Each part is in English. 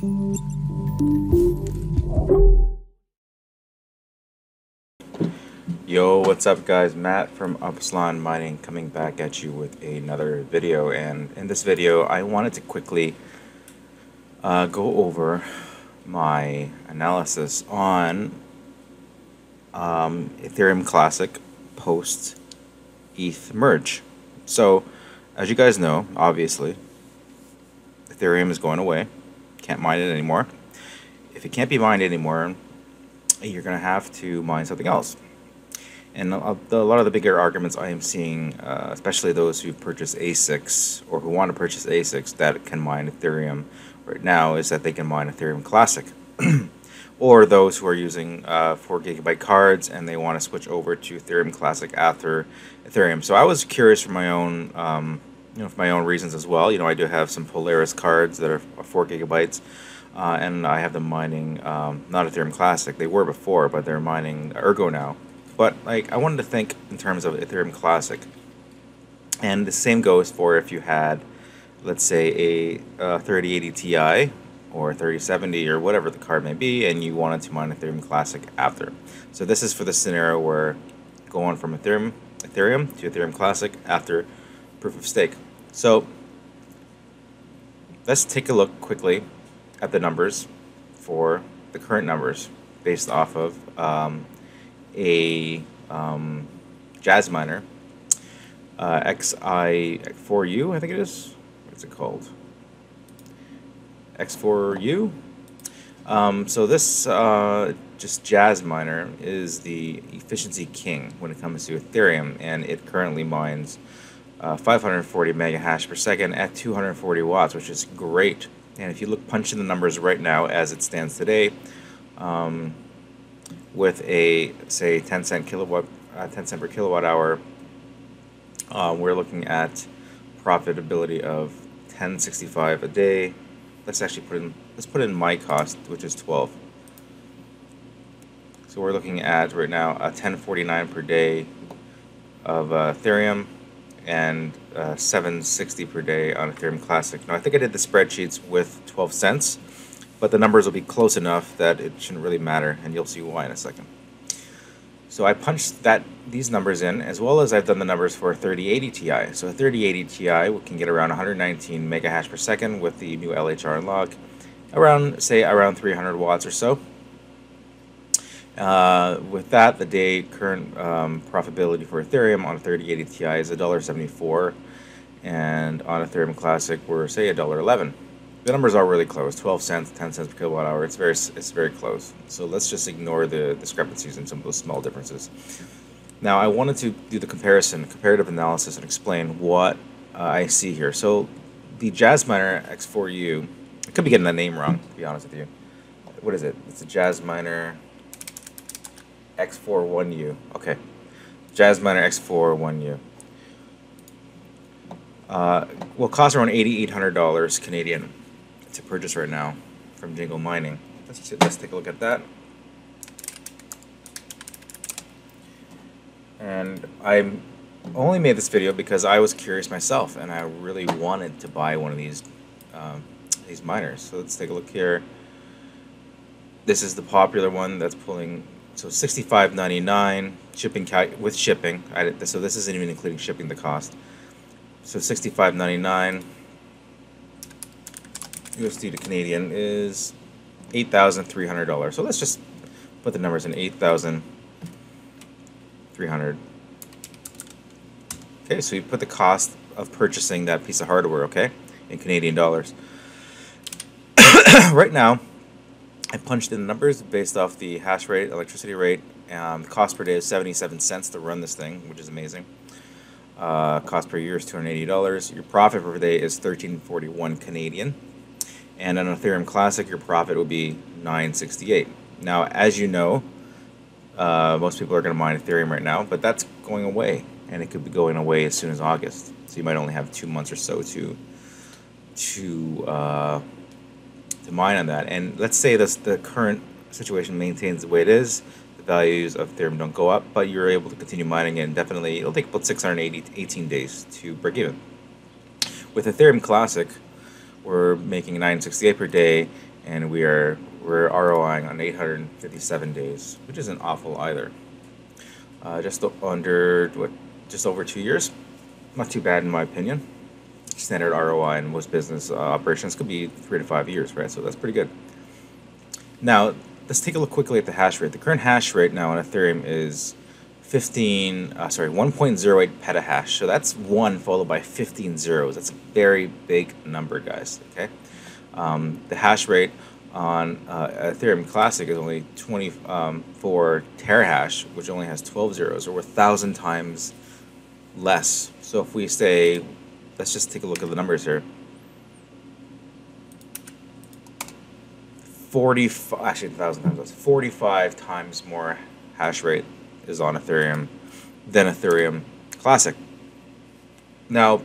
Yo, what's up guys? Matt from Upsilon Mining coming back at you with another video and in this video I wanted to quickly uh, go over my analysis on um, Ethereum Classic post ETH merge. So as you guys know, obviously, Ethereum is going away. Can't mine it anymore. If it can't be mined anymore, you're going to have to mine something else. And a, lot of the bigger arguments I am seeing, uh, especially those who purchase ASICs or who want to purchase ASICs that can mine Ethereum right now, is that they can mine Ethereum Classic. or those who are using uh, 4 gigabyte cards and they want to switch over to Ethereum Classic after Ethereum. So I was curious for my own, um, you know, for my own reasons as well. You know, I do have some Polaris cards that are 4 gigabytes. Uh, and I have them mining um, not Ethereum Classic. They were before, but they're mining Ergo now, but like I wanted to think in terms of Ethereum Classic. And the same goes for if you had, let's say, a, a 3080 Ti or 3070 or whatever the card may be, and you wanted to mine Ethereum Classic after. So this is for the scenario where going from Ethereum, Ethereum to Ethereum Classic after proof of stake. So let's take a look quickly at the numbers for the current numbers based off of um, a um, Jasminer, uh, XI4U, I think it is. What's it called? X4U. Um, so this uh, just Jasminer is the efficiency king when it comes to Ethereum, and it currently mines uh, 540 mega hash per second at 240 watts, which is great. And if you look punch in the numbers right now as it stands today, um, with a say 10 cent kilowatt uh, 10 cent per kilowatt hour uh, we're looking at profitability of 1065 a day. Let's actually put in let's put in my cost which is 12 so we're looking at right now a 1049 per day of uh, Ethereum and uh, 760 per day on Ethereum Classic. Now I think I did the spreadsheets with 12 cents but the numbers will be close enough that it shouldn't really matter, and you'll see why in a second. So I punched that these numbers in, as well as I've done the numbers for a 3080 Ti. So a 3080 Ti can get around 119 mega hash per second with the new LHR unlock, around, say, around 300 watts or so. Uh, with that, the day current um, profitability for Ethereum on a 3080 Ti is $1.74, and on Ethereum Classic, we're, say, $1.11 the numbers are really close 12 cents 10 cents per kilowatt hour. It's very it's very close. So let's just ignore the discrepancies and some of those small differences. Now I wanted to do the comparison comparative analysis and explain what uh, I see here. So the Jasminer X4U I could be getting the name wrong to be honest with you. What is it? It's a Jasminer X41U okay Jasminer X41U uh, will cost around $8,800 Canadian to purchase right now from Jingle Mining. Let's, let's take a look at that. And I only made this video because I was curious myself and I really wanted to buy one of these um, these miners. So let's take a look here. This is the popular one that's pulling so 65.99 shipping with shipping. I, so this isn't even including shipping the cost. So 65.99 USD to Canadian is $8,300. So let's just put the numbers in 8,300. Okay, so you put the cost of purchasing that piece of hardware, okay, in Canadian dollars. right now, I punched in the numbers based off the hash rate, electricity rate. Um, cost per day is 77 cents to run this thing, which is amazing. Uh, cost per year is $280. Your profit per day is 1341 Canadian and on Ethereum Classic, your profit would be 968. Now, as you know, uh, most people are going to mine Ethereum right now, but that's going away, and it could be going away as soon as August. So you might only have two months or so to to uh, to mine on that. And let's say this the current situation maintains the way it is. The values of Ethereum don't go up, but you're able to continue mining it indefinitely. It'll take about 680 18 days to break even. With Ethereum Classic, we're making 968 per day and we are we're ROIing on 857 days, which isn't awful either. Uh, just under what, just over two years, not too bad in my opinion. Standard ROI in most business uh, operations could be three to five years, right? So that's pretty good. Now let's take a look quickly at the hash rate. The current hash rate now on Ethereum is 15, uh, sorry, 1.08 petahash. So that's one followed by 15 zeros. That's a very big number, guys. Okay. Um, the hash rate on uh, Ethereum Classic is only 24 um, terahash, which only has 12 zeros, or 1,000 times less. So if we say, let's just take a look at the numbers here. 40, actually 1,000 times less, 45 times more hash rate is on Ethereum than Ethereum Classic. Now,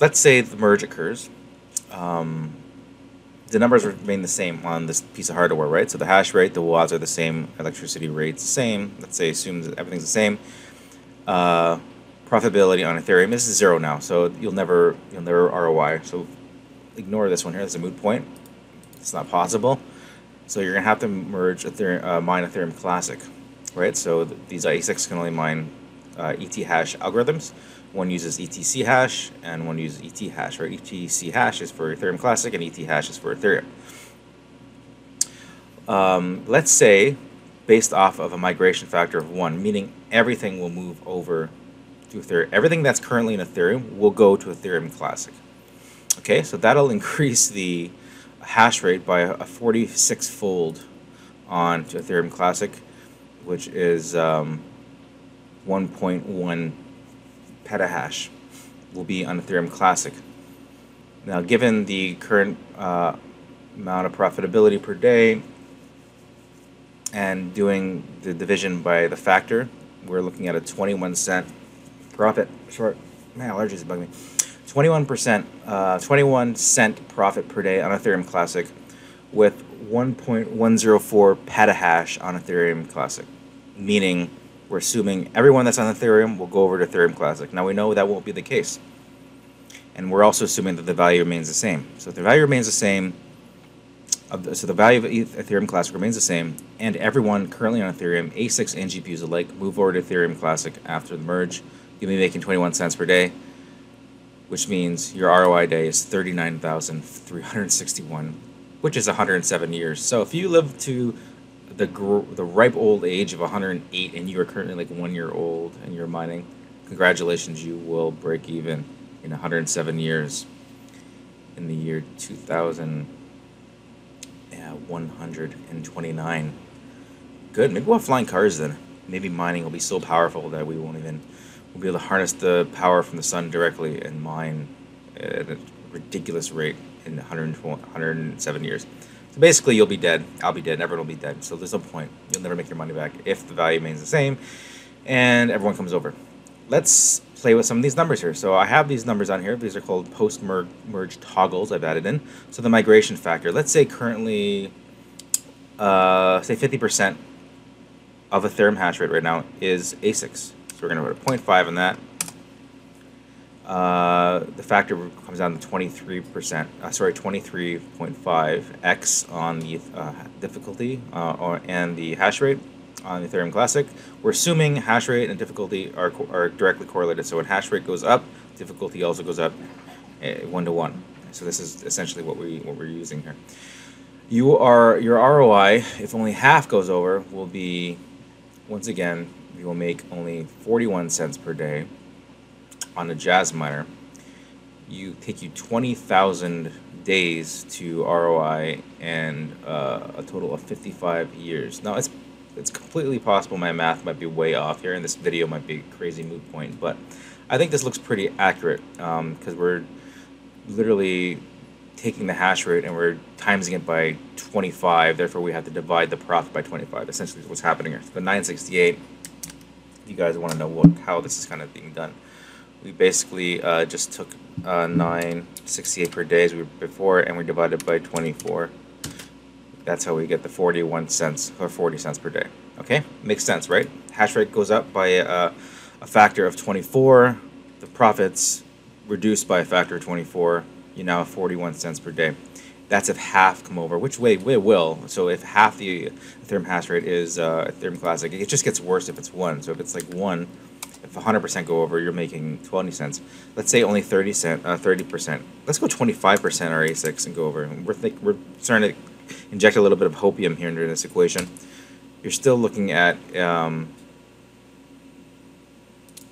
let's say the merge occurs. Um, the numbers remain the same on this piece of hardware, right? So the hash rate, the watts are the same, electricity rate's the same. Let's say assume that everything's the same. Uh, profitability on Ethereum is zero now, so you'll never you'll never ROI. So ignore this one here. That's a moot point. It's not possible. So you're gonna have to merge Ethereum, uh, mine Ethereum Classic, right? So th these ASICs can only mine uh, Ethash algorithms. One uses ETC hash and one uses Ethash, right? ETC hash is for Ethereum Classic and Ethash is for Ethereum. Um, let's say, based off of a migration factor of one, meaning everything will move over to Ethereum. Everything that's currently in Ethereum will go to Ethereum Classic. Okay, so that'll increase the hash rate by a 46 fold on to Ethereum Classic, which is um, 1.1 petahash will be on Ethereum Classic. Now, given the current uh, amount of profitability per day and doing the division by the factor, we're looking at a 21 cent profit. Short, man, allergies bugging me. 21%, uh, 21 cent profit per day on Ethereum Classic with 1.104 petahash on Ethereum Classic, meaning we're assuming everyone that's on Ethereum will go over to Ethereum Classic. Now we know that won't be the case. And we're also assuming that the value remains the same. So if the value remains the same, so the value of Ethereum Classic remains the same, and everyone currently on Ethereum, ASICs and GPUs alike, move over to Ethereum Classic after the merge, you'll be making 21 cents per day, which means your ROI day is 39,361, which is 107 years. So if you live to the the ripe old age of 108 and you are currently like one year old and you're mining, congratulations, you will break even in 107 years in the year 2129. Good. Maybe we'll have flying cars then. Maybe mining will be so powerful that we won't even we'll be able to harness the power from the sun directly and mine at a ridiculous rate in 107 years. So basically, you'll be dead. I'll be dead. Everyone will be dead. So there's no point. You'll never make your money back if the value remains the same and everyone comes over. Let's play with some of these numbers here. So I have these numbers on here. These are called post-merge toggles I've added in. So the migration factor. Let's say currently, uh, say 50% of Ethereum hash rate right now is ASICs. So we're going to put a 0.5 on that. Uh, the factor comes down to 23%, uh, sorry, 23.5x on the uh, difficulty uh, or, and the hash rate on Ethereum Classic. We're assuming hash rate and difficulty are, are directly correlated. So when hash rate goes up, difficulty also goes up uh, one to one. So this is essentially what we what we're using here. You are your ROI, if only half goes over, will be once again you will make only 41 cents per day on a Jasminer. you take you 20,000 days to ROI and uh, a total of 55 years. Now, it's it's completely possible my math might be way off here, and this video might be a crazy moot point, but I think this looks pretty accurate because um, we're literally taking the hash rate and we're timesing it by 25, therefore we have to divide the profit by 25, essentially what's happening here. The 968, you guys want to know what how this is kind of being done. We basically uh, just took uh, 968 per day as we were before and we divided by 24 that's how we get the 41 cents or 40 cents per day okay? Makes sense right? Hash rate goes up by uh, a factor of 24 the profits reduced by a factor of 24 you now have 41 cents per day That's if half come over, which way it will. So if half the Ethereum hash rate is uh, Ethereum Classic, it just gets worse if it's one. So if it's like one, if 100% go over, you're making 20 cents. Let's say only 30 cent, uh, 30%. Let's go 25% or ASICs and go over. We're think, we're starting to inject a little bit of hopium here into this equation. You're still looking at um,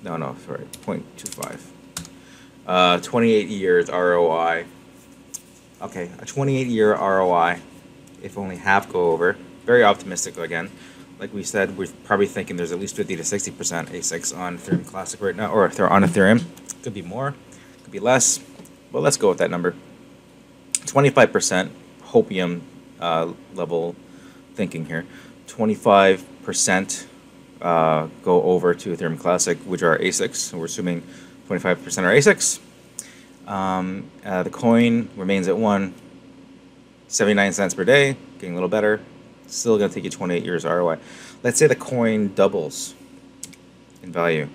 no, no, sorry, 0.25. Uh, 28 years ROI. Okay, a 28 year ROI, if only half go over. Very optimistic again. Like we said, we're probably thinking there's at least 50 to 60% ASICs on Ethereum Classic right now, or if they're on Ethereum. Could be more, could be less, but let's go with that number. 25% hopium uh, level thinking here. 25% uh, go over to Ethereum Classic, which are ASICs. So we're assuming 25% are ASICs. Um, uh, the coin remains at one, 79 cents per day, getting a little better. Still going to take you 28 years ROI. Let's say the coin doubles in value.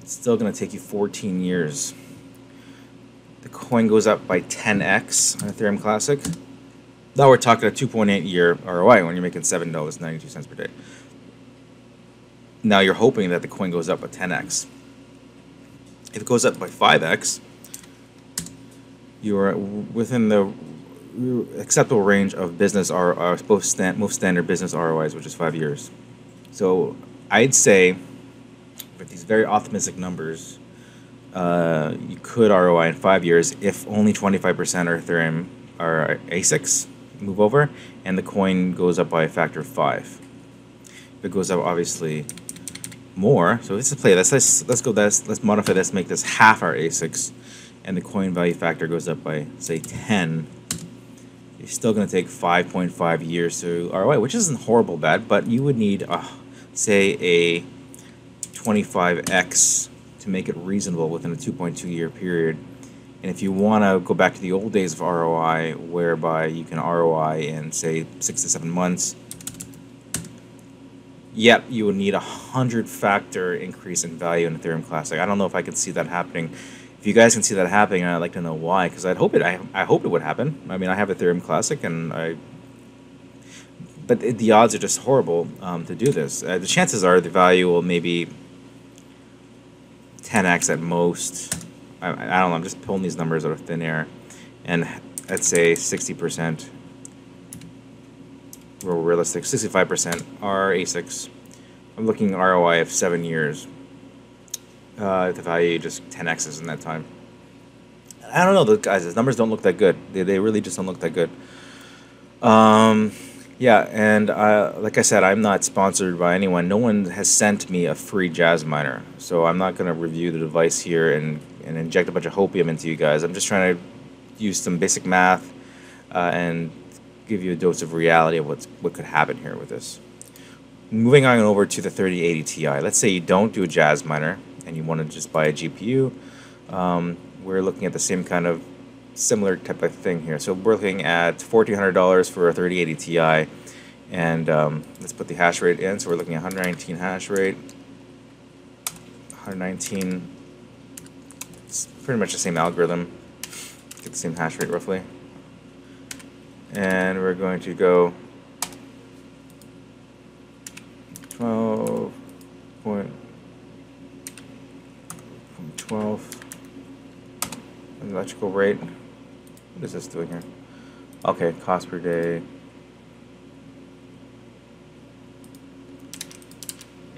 It's still going to take you 14 years. The coin goes up by 10x on Ethereum Classic. Now we're talking a 2.8 year ROI when you're making $7.92 per day. Now you're hoping that the coin goes up by 10x. If it goes up by 5x, you're within the acceptable range of business R, both stand, most standard business ROIs, which is five years. So I'd say with these very optimistic numbers, uh, you could ROI in five years if only 25% are Ethereum are ASICs move over, and the coin goes up by a factor of five. If it goes up, obviously, more. So let's play this. Let's let's go this. Let's modify this. Make this half our ASICs, and the coin value factor goes up by say 10. You're still going to take 5.5 years to ROI, which isn't horrible bad, but you would need, uh, say, a 25x to make it reasonable within a 2.2 year period. And if you want to go back to the old days of ROI, whereby you can ROI in, say, six to seven months, yep, you would need a hundred factor increase in value in Ethereum Classic. I don't know if I can see that happening. If you guys can see that happening, I'd like to know why, because I'd hope it. I, I hope it would happen. I mean, I have Ethereum Classic, and I. But it, the odds are just horrible um, to do this. Uh, the chances are the value will maybe 10x at most. I, I don't know. I'm just pulling these numbers out of thin air, and let's say 60% real realistic. 65% are ASICs. I'm looking ROI of seven years. Uh, the value just 10x's in that time. I don't know, the guys. The numbers don't look that good. They, they really just don't look that good. Um, yeah, and uh, like I said, I'm not sponsored by anyone. No one has sent me a free Jasminer, so I'm not going to review the device here and, and inject a bunch of hopium into you guys. I'm just trying to use some basic math uh, and give you a dose of reality of what's, what could happen here with this. Moving on over to the 3080 Ti. Let's say you don't do a Jasminer and you want to just buy a GPU. Um, we're looking at the same kind of similar type of thing here. So we're looking at $1,400 for a 3080 Ti. And um, let's put the hash rate in. So we're looking at 119 hash rate. 119, it's pretty much the same algorithm. Get the same hash rate roughly and we're going to go 12 point 12 rate what is this doing here okay cost per day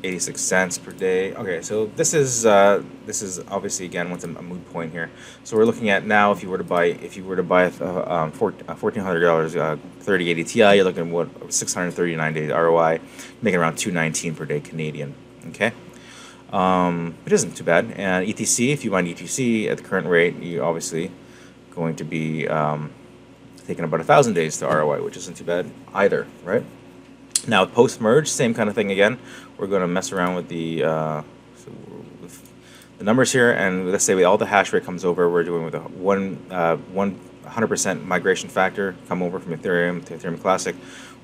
86 cents per day. Okay, so this is uh, this is obviously again what's a, a moot point here. So we're looking at now if you were to buy if you were to buy uh, um, fourteen hundred dollars uh, thirty eighty Ti, you're looking at what six hundred thirty nine days ROI, making around two nineteen per day Canadian. Okay, um, it isn't too bad. And ETC, if you mine ETC at the current rate, you're obviously going to be um, taking about a thousand days to ROI, which isn't too bad either, right? Now post merge, same kind of thing again. We're going to mess around with the uh, so with the numbers here, and let's say with all the hash rate comes over. We're doing with a one uh, one 100% migration factor come over from Ethereum to Ethereum Classic.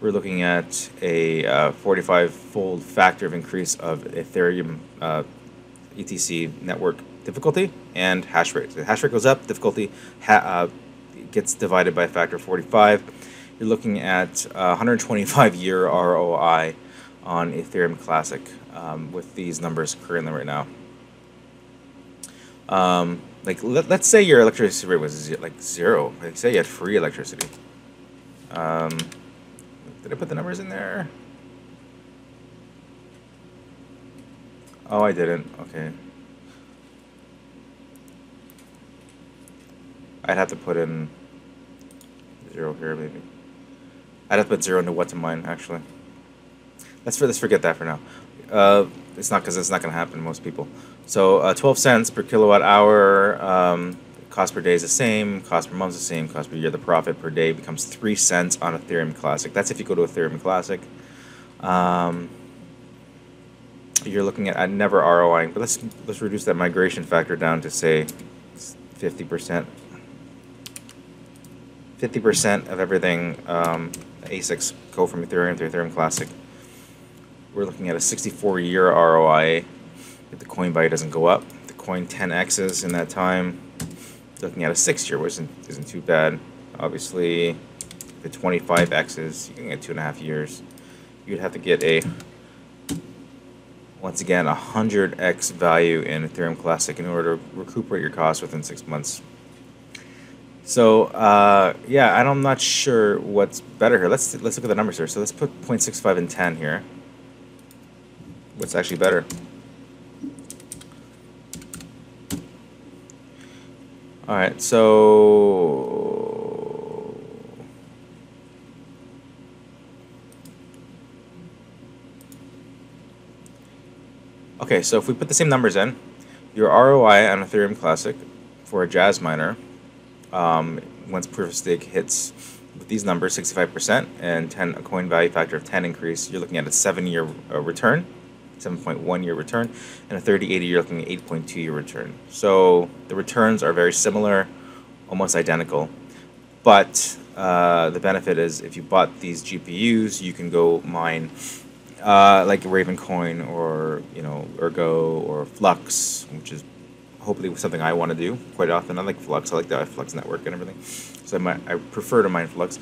We're looking at a 45-fold uh, factor of increase of Ethereum uh, ETC network difficulty and hash rate. The hash rate goes up, difficulty ha uh, gets divided by a factor of 45, you're looking at 125 year ROI on Ethereum Classic um, with these numbers currently right now. Um, like let, us say your electricity rate was like zero. Like say you had free electricity. Um, did I put the numbers in there? Oh, I didn't. Okay. I'd have to put in zero here, maybe. I'd have to put zero into what to mine, actually. Let's, for, let's forget that for now. Uh, it's not because it's not going to happen to most people. So uh, 12 cents per kilowatt hour. Um, cost per day is the same. Cost per month is the same. Cost per year, the profit per day becomes 3 cents on Ethereum Classic. That's if you go to Ethereum Classic. Um, you're looking at, at never ROIing, but let's let's reduce that migration factor down to say 50%. 50% of everything um, ASICs go from Ethereum to Ethereum Classic. We're looking at a 64 year ROI if the coin value doesn't go up. The coin 10x's in that time. Looking at a six year, which isn't, isn't too bad. Obviously, the 25x's, you can get two and a half years. You'd have to get a once again, a 100x value in Ethereum Classic in order to recuperate your costs within six months. So uh, yeah, I'm not sure what's better here. Let's let's look at the numbers here. So let's put 0.65 and 10 here. What's actually better? All right, so Okay, so if we put the same numbers in, your ROI on Ethereum Classic for a Jasminer, um, once proof of stake hits with these numbers, 65% and 10 a coin value factor of 10 increase, you're looking at a seven-year uh, return, 7.1 year return, and a 3080 you're looking at 8.2 year return. So the returns are very similar, almost identical, but uh, the benefit is if you bought these GPUs, you can go mine uh, like Ravencoin or you know Ergo or Flux, which is hopefully something I want to do quite often. I like Flux. I like the Flux network and everything. So I, might, I prefer to mine Flux.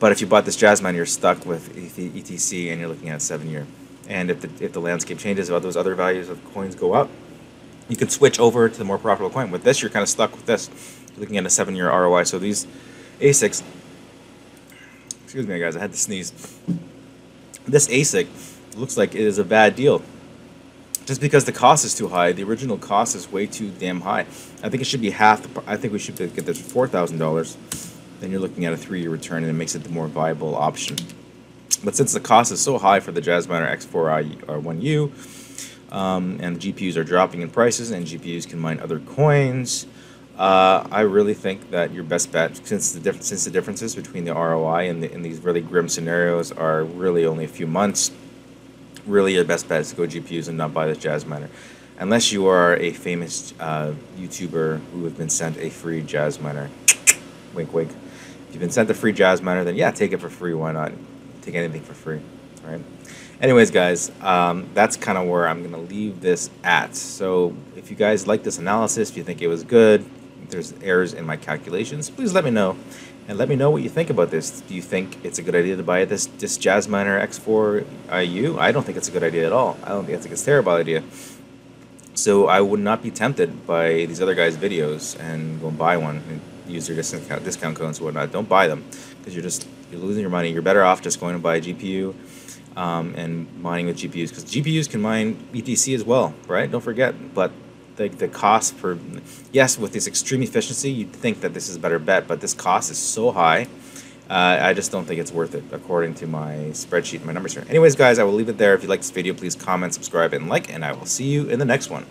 But if you bought this Jasmine, you're stuck with ETC and you're looking at seven year. And if the if the landscape changes, if those other values of coins go up, you can switch over to the more profitable coin. With this, you're kind of stuck with this. You're looking at a seven year ROI. So these ASICs, excuse me, guys, I had to sneeze. This ASIC looks like it is a bad deal. Just because the cost is too high, the original cost is way too damn high. I think it should be half. The, I think we should get this for four thousand dollars. Then you're looking at a three-year return, and it makes it the more viable option. But since the cost is so high for the Jasminer X4i or 1U, um, and GPUs are dropping in prices, and GPUs can mine other coins, uh, I really think that your best bet, since the diff- since the differences between the ROI and, the, these really grim scenarios are really only a few months really your best bet is to go GPUs and not buy this Jasminer. Unless you are a famous uh, YouTuber who has been sent a free Jasminer. wink, wink. If you've been sent a free Jasminer, then yeah, take it for free. Why not? Take anything for free, right? Anyways, guys, um, that's kind of where I'm going to leave this at. So if you guys like this analysis, if you think it was good, there's errors in my calculations, please let me know and let me know what you think about this. Do you think it's a good idea to buy this this Jasminer X4 IU? I don't think it's a good idea at all. I don't think it's a terrible idea. So I would not be tempted by these other guys' videos and go and buy one and use their discount discount codes and whatnot. Don't buy them because you're just you're losing your money. You're better off just going to buy a GPU um, and mining with GPUs because GPUs can mine ETC as well, right? Don't forget. But the, the cost for yes with this extreme efficiency you'd think that this is a better bet but this cost is so high uh, I just don't think it's worth it according to my spreadsheet and my numbers here anyways guys I will leave it there if you like this video please comment subscribe and like and I will see you in the next one